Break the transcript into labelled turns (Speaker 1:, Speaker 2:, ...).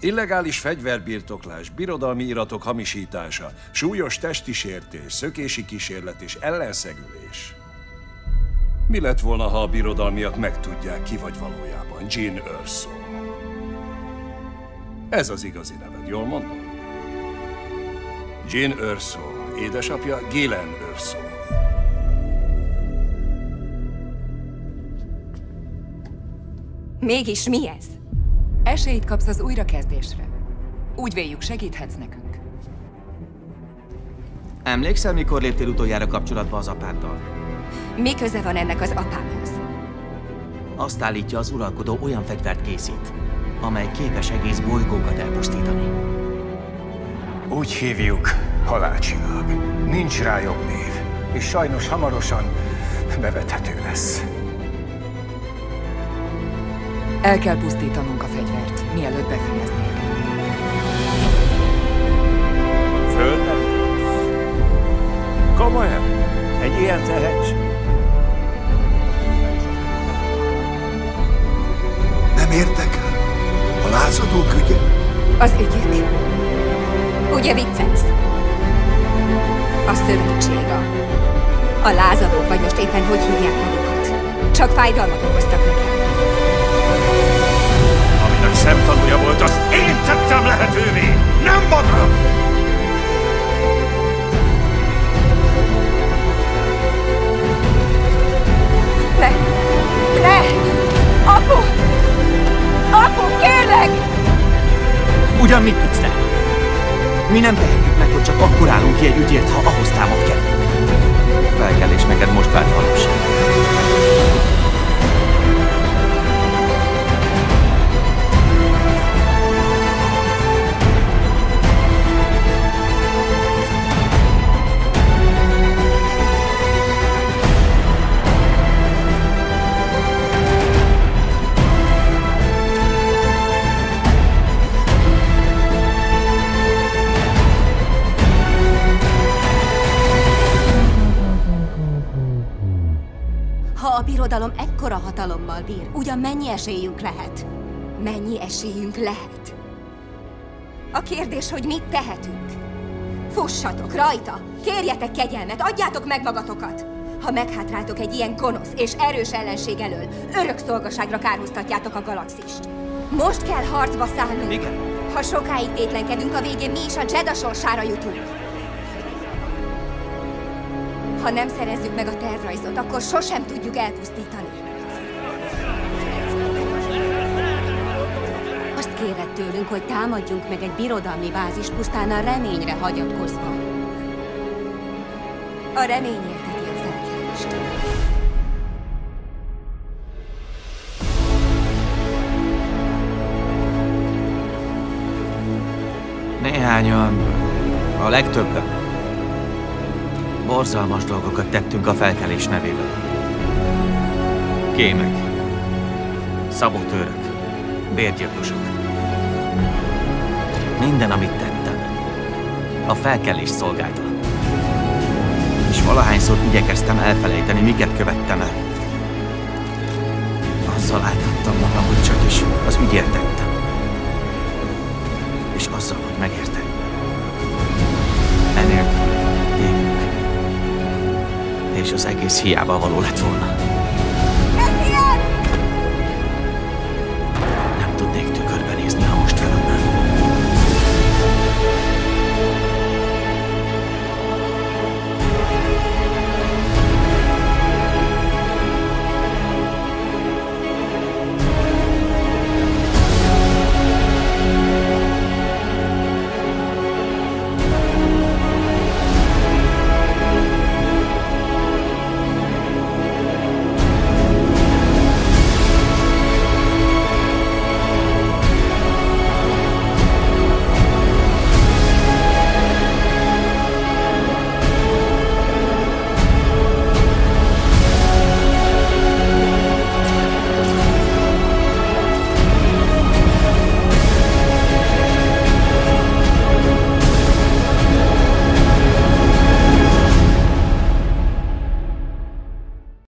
Speaker 1: Illegális fegyverbirtoklás, birodalmi iratok hamisítása, súlyos testi sértés, szökési kísérlet és ellenszegülés. Mi lett volna, ha a birodalmiak megtudják, ki vagy valójában? Jean Erso. Ez az igazi neved, jól mondom? Jean Erso, édesapja Galen Erso.
Speaker 2: Mégis mi ez?
Speaker 3: Esélyt kapsz az újrakezdésre. Úgy véljük, segíthetsz nekünk.
Speaker 4: Emlékszel, mikor léptél utoljára kapcsolatba az apáddal?
Speaker 2: Mi köze van ennek az apámhoz?
Speaker 4: Azt állítja, az uralkodó olyan fegyvert készít, amely képes egész bolygókat elpusztítani.
Speaker 5: Úgy hívjuk, halálcsillag. Nincs rá jobb név, és sajnos hamarosan bevethető lesz.
Speaker 3: El kell pusztítanunk a fegyvert, mielőtt befejeznék.
Speaker 1: Földet? Komolyan? Egy ilyen tehetség?
Speaker 6: Nem érdekel? A lázadók ügye?
Speaker 2: Az ügyük. Ugye viccelsz? A szövetség, a... A lázadók, vagy most éppen hogy hívják magukat. Csak fájdalmat okoztak nekem.
Speaker 1: Lehetővé, nem maga!
Speaker 2: Ne! Ne! Apu! Apu, kérlek!
Speaker 4: Ugyan mit tudsz te? Mi nem tehetjük meg, hogy csak akkor állunk ki egy ügyért, ha ahhoz támad kedvünk. Felkelés neked most vált valóság.
Speaker 2: Birodalom ekkora hatalommal bír, ugyan mennyi esélyünk lehet? Mennyi esélyünk lehet? A kérdés, hogy mit tehetünk? Fussatok rajta! Kérjetek kegyelmet, adjátok meg magatokat! Ha meghátráltok egy ilyen gonosz és erős ellenség elől, örök szolgaságra kárhoztatjátok a galaxist. Most kell harcba szállnunk.
Speaker 4: Igen.
Speaker 2: Ha sokáig tétlenkedünk, a végén mi is a Jedha sorsára jutunk. Ha nem szerezzük meg a tervrajzot, akkor sosem tudjuk elpusztítani. Azt kéred tőlünk, hogy támadjunk meg egy birodalmi bázist pusztán a reményre hagyatkozva. A remény érteti a felkelést.
Speaker 4: Néhányan, a legtöbben. Borzalmas dolgokat tettünk a felkelés nevében. Kémek, szabotőrök, bérgyilkosok. Minden, amit tettem, a felkelés szolgálta. És valahányszor igyekeztem elfelejteni, miket követtem el. Azzal áltattam magam, hogy csak is az ügyért tettem. És azzal, hogy megérte. És az egész hiába való lett volna.